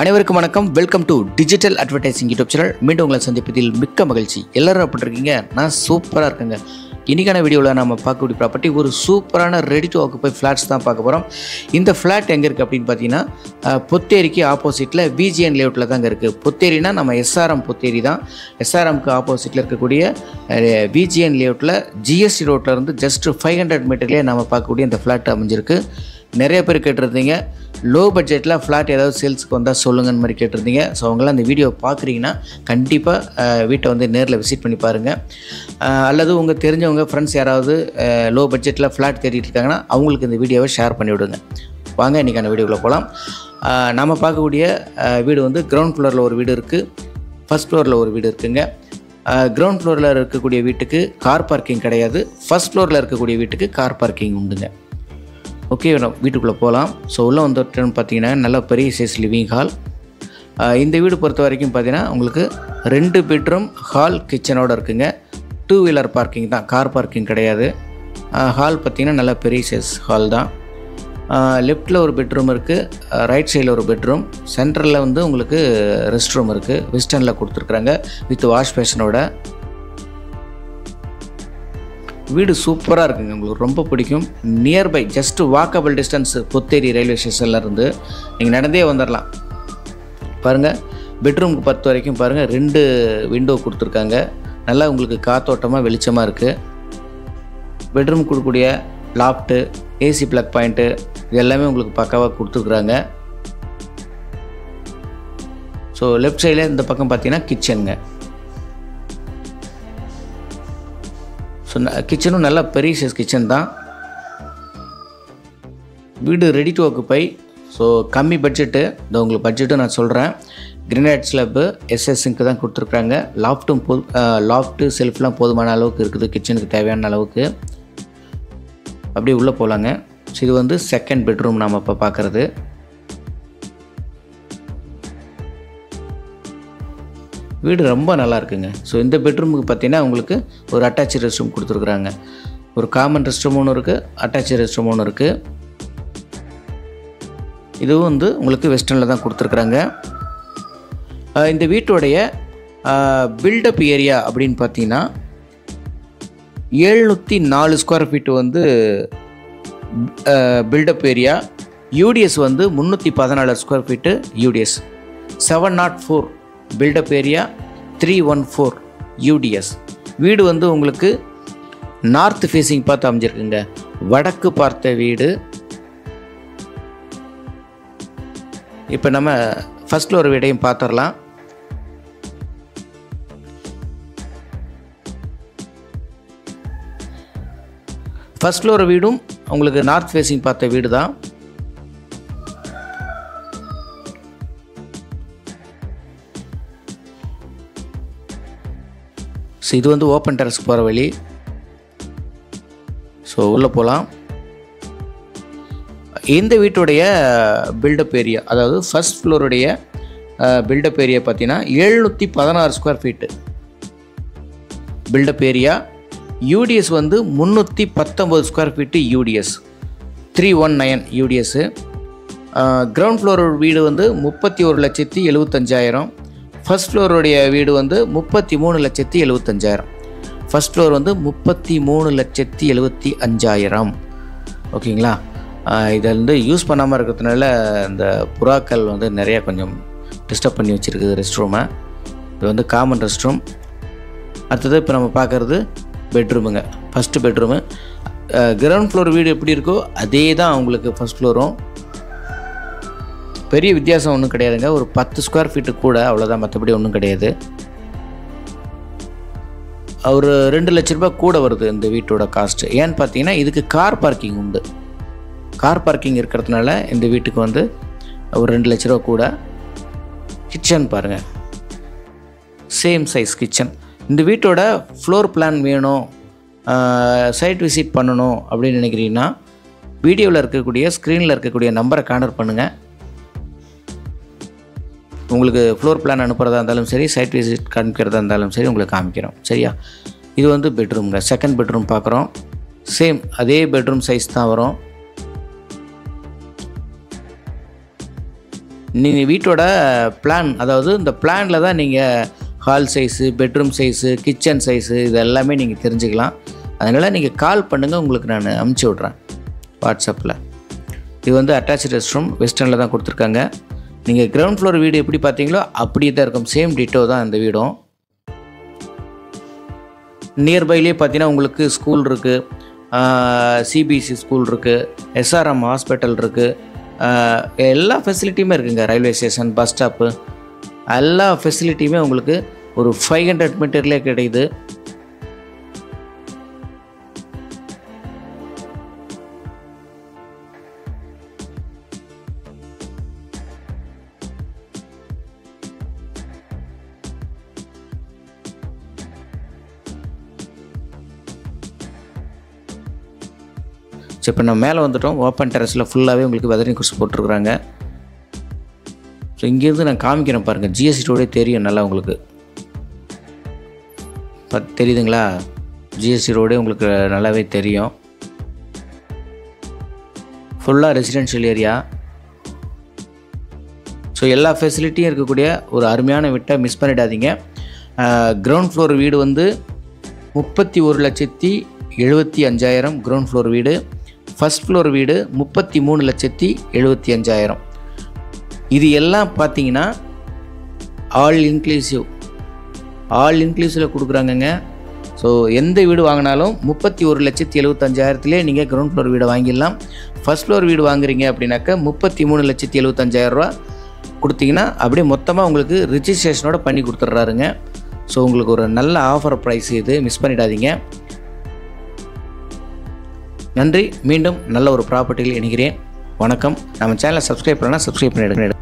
அனைவருக்கும் வணக்கம். Welcome to digital advertising YouTube channel மீண்டும் உங்களை சந்திப்பதில் மிக்க மகிழ்ச்சி. எல்லாரும் எப்படி இருக்கீங்க? நான் சூப்பராக இருக்கேங்க. இன்றைக்கான வீடியோவில் நம்ம பார்க்கக்கூடிய ப்ராப்பர்ட்டி ஒரு சூப்பரான ரெடி டு ஆக்குப்பை ஃப்ளாட்ஸ் தான் பார்க்க போகிறோம் இந்த ஃப்ளாட் எங்கே இருக்குது அப்படின்னு பார்த்தீங்கன்னா பொத்தேரிக்கு ஆப்போசிட்டில் விஜிஎன் லேவுட்டில் தாங்க இருக்குது பொத்தேரினா நம்ம எஸ்ஆர்எம் பொத்தேரி தான். எஸ்ஆர்எம்க்கு ஆப்போசிட்டில் இருக்கக்கூடிய விஜிஎன் லேவுட்டில் ஜிஎஸ்டி ரோட்டில் இருந்து ஜஸ்ட் ஃபைவ் ஹண்ட்ரட் மீட்டர்லேயே நம்ம பார்க்கக்கூடிய இந்த ஃப்ளாட் அமைஞ்சிருக்கு. நிறைய பேர் கேட்டிருந்தீங்க. லோ பட்ஜெட்டில் ஃப்ளாட் ஏதாவது சேல்ஸுக்கு வந்தால் சொல்லுங்கன்னு மாதிரி கேட்டிருந்தீங்க. ஸோ அவங்களாம் அந்த வீடியோ பார்க்குறீங்கன்னா கண்டிப்பாக வீட்டை வந்து நேரில் விசிட் பண்ணி பாருங்கள் அல்லது உங்கள் தெரிஞ்சவங்க ஃப்ரெண்ட்ஸ் யாராவது லோ பட்ஜெட்டில் ஃப்ளாட் தேடிட்டு இருக்காங்கன்னா அவங்களுக்கு இந்த வீடியோவை ஷேர் பண்ணி விடுங்க. வாங்க இன்றைக்கான வீடியோக்குள்ளே போகலாம் நம்ம பார்க்கக்கூடிய வீடு வந்து கிரவுண்ட் ஃப்ளோரில் ஒரு வீடு இருக்குது ஃபஸ்ட் ஃப்ளோரில் ஒரு வீடு இருக்குங்க. கிரவுண்ட் ஃப்ளோரில் இருக்கக்கூடிய வீட்டுக்கு கார் பார்க்கிங் கிடையாது. ஃபஸ்ட் ஃப்ளோரில் இருக்கக்கூடிய வீட்டுக்கு கார் பார்க்கிங் உண்டுங்க. ஓகே வீட்டுக்குள்ளே போகலாம் ஸோ உள்ளே வந்துட்டோன்னு பார்த்தீங்கன்னா நல்ல பெரிய சைஸ் லிவிங் ஹால் இந்த வீடு பொறுத்த வரைக்கும் பார்த்தீங்கன்னா உங்களுக்கு ரெண்டு பெட்ரூம் ஹால் கிச்சனோட இருக்குங்க. டூ வீலர் பார்க்கிங் தான். கார் பார்க்கிங் கிடையாது. ஹால் பார்த்திங்கன்னா நல்ல பெரிய சைஸ் ஹால் தான். லெஃப்ட்டில் ஒரு பெட்ரூம் இருக்குது ரைட் சைடில் ஒரு பெட்ரூம் சென்டரில் வந்து உங்களுக்கு ரெஸ்ட் ரூம் இருக்குது வெஸ்டர்னில் கொடுத்துருக்குறாங்க. வித் வாஷ் பேஷனோட வீடு சூப்பராக இருக்குங்க. உங்களுக்கு ரொம்ப பிடிக்கும். Nearby just walkable distance Putheri railway ஸ்டேஷன்லேருந்து நீங்கள் நடந்தே வந்துடலாம் பாருங்கள் பெட்ரூமுக்கு பத்து வரைக்கும் பாருங்கள் ரெண்டு விண்டோ கொடுத்துருக்காங்க. நல்லா உங்களுக்கு காத்தோட்டமாக வெளிச்சமாக இருக்குது பெட்ரூம் கொடுக்கக்கூடிய லாஃப்ட்டு ஏசி ப்ளக் பாயிண்ட்டு இது எல்லாமே உங்களுக்கு பக்காவாக கொடுத்துருக்குறாங்க. ஸோ லெஃப்ட் சைடில் இந்த பக்கம் பார்த்தீங்கன்னா கிச்சனுங்க ஸோ கிச்சனும் நல்லா பெரிய சைஸ் கிச்சன் தான். வீடு ரெடி டு ஆக்குப்பை ஸோ கம்மி பட்ஜெட்டு இந்த உங்களுக்கு பட்ஜெட்டும் நான் சொல்கிறேன் கிரினேட் ஸ்லப்பு எஸ்எஸ்ஸுக்கு தான் கொடுத்துருக்குறாங்க லாஃப்ட்டும் போது லாஃப்ட்டு செல்ஃப்லாம் போதுமான அளவுக்கு இருக்குது. கிச்சனுக்கு தேவையான அளவுக்கு. அப்படியே உள்ளே போகலாங்க ஸோ இது வந்து செகண்ட் பெட்ரூம் நாம் இப்போ பார்க்குறது வீடு ரொம்ப நல்லா இருக்குங்க. ஸோ இந்த பெட்ரூமுக்கு பார்த்தீங்கன்னா உங்களுக்கு ஒரு அட்டாச் ரெஸ்ட் ரூம் கொடுத்துருக்குறாங்க. ஒரு காமன் ரெஸ்ட் ரூம் ஒன்று இருக்குது அட்டாச் ரெஸ்ட் ரூம் ஒன்று இருக்குது இதுவும் வந்து உங்களுக்கு வெஸ்டர்னில் தான் கொடுத்துருக்குறாங்க. இந்த வீட்டுடைய பில்டப் ஏரியா அப்படின்னு பார்த்தீங்கன்னா எழுநூற்றி நாலு ஸ்கொயர் ஃபீட்டு வந்து பில்டப் ஏரியா யூடிஎஸ் வந்து முந்நூற்றி பதினாலு square feet UDS seven naught four built up area three one four UDS வீடு வந்து உங்களுக்கு நார்த் ஃபேஸிங் பார்த்து அமைஞ்சிருக்குங்க. வடக்கு பார்த்த வீடு. இப்போ நம்ம ஃபர்ஸ்ட் ஃப்ளோர் வீடையும் பார்த்துடலாம். ஃபர்ஸ்ட் ஃப்ளோர் வீடும் உங்களுக்கு நார்த் ஃபேஸிங் பார்த்த வீடு தான் ஸோ இது வந்து ஓப்பன் டெரஸ்க்கு போகிற வழி. ஸோ உள்ளே போகலாம் இந்த வீட்டுடைய பில்டப் ஏரியா அதாவது ஃபஸ்ட் ஃப்ளோருடைய பில்டப் ஏரியா பார்த்தீங்கன்னா எழுநூற்றி பதினாறு square feet built up area UDS வந்து முந்நூற்றி பத்தொம்பது square feet UDS three one nine UDS ground floor வீடு வந்து முப்பத்தி ஒரு லட்சத்தி எழுபத்தஞ்சாயிரம் ஃபர்ஸ்ட் ஃப்ளோருடைய வீடு வந்து முப்பத்தி மூணு லட்சத்தி எழுபத்தஞ்சாயிரம் ஃபர்ஸ்ட் ஃப்ளோர் வந்து முப்பத்தி மூணு லட்சத்தி எழுபத்தி அஞ்சாயிரம் ஓகேங்களா இதை வந்து யூஸ் பண்ணாமல் இருக்கிறதுனால இந்த புறாக்கள் வந்து நிறையா கொஞ்சம் டிஸ்டர்ப் பண்ணி வச்சுருக்குது ரெஸ்ட் ரூமை இது வந்து காமன் ரெஸ்ட் ரூம் அடுத்தது இப்போ நம்ம பார்க்குறது பெட்ரூமுங்க ஃபஸ்ட்டு பெட்ரூமு கிரவுண்ட் ஃப்ளோர் வீடு எப்படி இருக்கோ அதே தான் அவங்களுக்கு ஃபஸ்ட் ஃப்ளோரும் பெரிய வித்தியாசம் ஒன்றும் கிடையாதுங்க. ஒரு பத்து ஸ்கொயர் ஃபீட்டு கூட அவ்வளோதான் மற்றபடி ஒன்றும் கிடையாது. ஒரு ரெண்டு லட்ச ரூபாய் கூட வருது இந்த வீட்டோட காஸ்ட் ஏன்னு பார்த்தீங்கன்னா இதுக்கு கார் பார்க்கிங் உண்டு. கார் பார்க்கிங் இருக்கிறதுனால இந்த வீட்டுக்கு வந்து ஒரு ரெண்டு லட்ச ரூபா கூட. கிச்சன் பாருங்கள் சேம் சைஸ் கிச்சன் இந்த வீட்டோட ஃப்ளோர் பிளான் வேணும். சைட் விசிட் பண்ணணும் அப்படின்னு நினைக்கிறீங்கன்னா வீடியோவில் இருக்கக்கூடிய ஸ்க்ரீனில் இருக்கக்கூடிய நம்பரை கான்டர் பண்ணுங்கள் உங்களுக்கு ஃப்ளோர் பிளான் அனுப்புகிறதா இருந்தாலும் சரி சைட் விசிட் காமிக்கிறதா இருந்தாலும் சரி உங்களுக்கு காமிக்கிறோம். சரியா? இது வந்து பெட்ரூம்ங்க செகண்ட் பெட்ரூம் பார்க்குறோம் சேம் அதே பெட்ரூம் சைஸ் தான் வரும். நீங்கள் வீட்டோட பிளான் அதாவது இந்த பிளானில் தான் நீங்கள் hall size bedroom size kitchen size இது எல்லாமே நீங்கள் தெரிஞ்சுக்கலாம். அதனால் நீங்கள் கால் பண்ணுங்கள் உங்களுக்கு நான் அமுச்சு விட்றேன். வாட்ஸ்அப்பில் இது வந்து அட்டாச் ரெஸ்ட் ரூம் வெஸ்டர்னில் தான் கொடுத்துருக்காங்க. நீங்கள் கிரவுண்ட் ஃப்ளோர் வீடு எப்படி பார்த்தீங்களோ அப்படியே தான் இருக்கும். சேம் டிட்டோ தான் இந்த வீடும். நியர்பைலேயே பார்த்தீங்கன்னா உங்களுக்கு ஸ்கூல் இருக்குது சிபிஎஸ்சி ஸ்கூல் இருக்குது எஸ்ஆர்எம் ஹாஸ்பிட்டல் இருக்குது எல்லா ஃபெசிலிட்டியுமே இருக்குங்க. ரயில்வே ஸ்டேஷன் பஸ் ஸ்டாப்பு எல்லா ஃபெசிலிட்டியுமே உங்களுக்கு ஒரு ஃபைவ் ஹண்ட்ரட் மீட்டர்லேயே கிடைக்குது. ஸோ இப்போ நம்ம மேலே வந்துட்டோம். ஓப்பன் டெரஸில் ஃபுல்லாகவே உங்களுக்கு வெதரிங் குர்ஸ் போட்டிருக்குறாங்க. ஸோ இங்கேருந்து நான் காமிக்கிறேன் பாருங்கள் ஜிஎஸ்டி ரோடே தெரியும் நல்லா உங்களுக்கு. பத் தெரியுதுங்களா? ஜிஎஸ்டி ரோடே உங்களுக்கு நல்லாவே தெரியும். ஃபுல்லாக ரெசிடென்ஷியல் ஏரியா ஸோ எல்லா ஃபெசிலிட்டியும் இருக்கக்கூடிய ஒரு அருமையான வீட்டை மிஸ் பண்ணிடாதீங்க. கிரவுண்ட் ஃப்ளோர் வீடு வந்து முப்பத்தி ஒரு லட்சத்தி எழுபத்தி அஞ்சாயிரம் கிரவுண்ட் ஃப்ளோர் வீடு. ஃபஸ்ட் ஃப்ளோர் வீடு முப்பத்தி மூணு லட்சத்தி எழுபத்தி அஞ்சாயிரம். இது எல்லாம் பார்த்தீங்கன்னா ஆல் இன்க்ளூசிவ் ஆல் இன்க்ளூசிவில் கொடுக்குறாங்கங்க. ஸோ எந்த வீடு வாங்கினாலும் முப்பத்தி ஒரு லட்சத்தி எழுபத்தஞ்சாயிரத்துலேயே நீங்கள் கிரவுண்ட் ஃப்ளோர் வீடை வாங்கிடலாம். ஃபஸ்ட் ஃப்ளோர் வீடு வாங்குறீங்க அப்படின்னாக்கா முப்பத்தி மூணு லட்சத்தி எழுபத்தஞ்சாயிரரூவா கொடுத்தீங்கன்னா அப்படியே மொத்தமாக உங்களுக்கு ரிஜிஸ்ட்ரேஷனோட பண்ணி கொடுத்துட்றாருங்க. ஸோ உங்களுக்கு ஒரு நல்ல ஆஃபர் ப்ரைஸ் இது. மிஸ் பண்ணிடாதீங்க. நன்றி. மீண்டும் நல்ல ஒரு ப்ராப்பர்ட்டியில் இணைகிறேன். வணக்கம். நம்ம சேனலை சப்ஸ்கிரைப் பண்ணலாம் சப்ஸ்கிரைப் பண்ணிடுங்க.